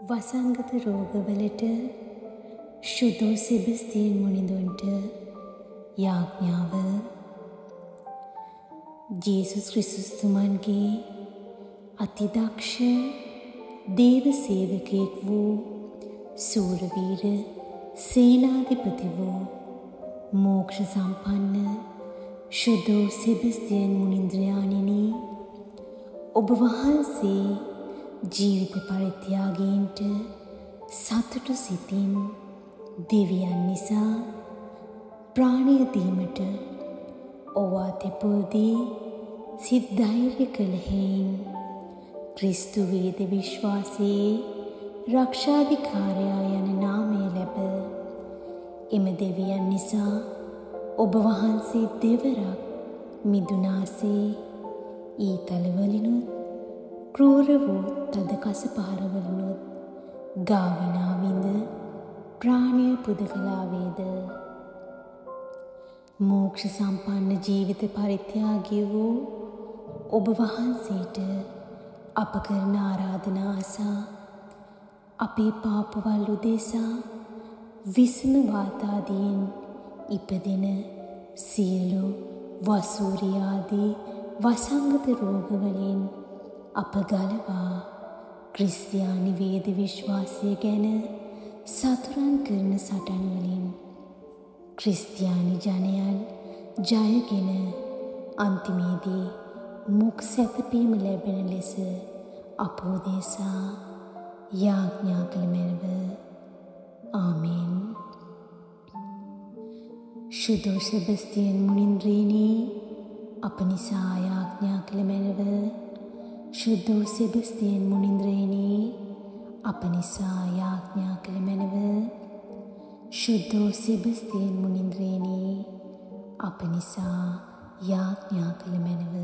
වසංගත රෝගවලට ශුදෝ සෙබස්තියෙන් මුනිදුන්ට යාඥාව ජේසුස් ක්‍රිසුස්තුමන්ගේ අතිදක්ෂ දේව සේවකයෙක් වූ සූරවීර සේනාධිපති වූ මෝක්ෂ සම්පන්න ශුදෝ සෙබස්තියන් මුනින්ද්‍රයානිනී ඔබ වහන්සේ ජීවිත පරිත්‍යාගීන්ට සතුටු සිතින් දෙවියන් නිසා ප්‍රාණයදීමට ඔවා තෙපුල්දී සිද්ධෛර්ය කළහෙයින් ක්‍රිස්තුවේද විශ්වාසයේ රක්ෂාධිකාරයා යන නාමය ලැබ එම දෙවියන් නිසා ඔබ වහන්සේ දෙවරක් මිදුනාසේ ඊතලවලිනුත් කරූර වූ තද කස පහරවලනුත් ගාවිනාවිඳ ප්‍රාණය පුද කලාවේද මෝක්ෂ සම්පන්න ජීවිත පරිත්‍යාගය වූ ඔබ වහන්සේට අප කරන ආරාධනා අසා අපේ පාපවල් උදෙසා විසම වාතාදීන් ඉපදෙන සියලු වසූරියාදී වසංගත රෝගවලින් අප ගලවා ක්‍රිස්තියානි වේද විශ්වාසය ගැන සතුරන් කරන සටන්වලින් ක්‍රිස්තියානි ජනයන් ජයගෙන අන්තිමේදී මුක් සැතපීම ලැබෙන ලෙස අපෝදේසා යාඥා කළ මැනව. ආමෙන්. ශුදෝ සෙබස්තියන් මුනින්ද්‍රීනී අප නිසා යාඥා කළ මැනව. ශුද්ධෝ සෙබස්තියන් මුනින්ද්‍රේනී අප නිසා යාඥා කළ මැනව ශුද්ධෝ සෙබස්තියන් මුනින්ද්‍රේනී අප නිසා යාඥා කළ මැනව.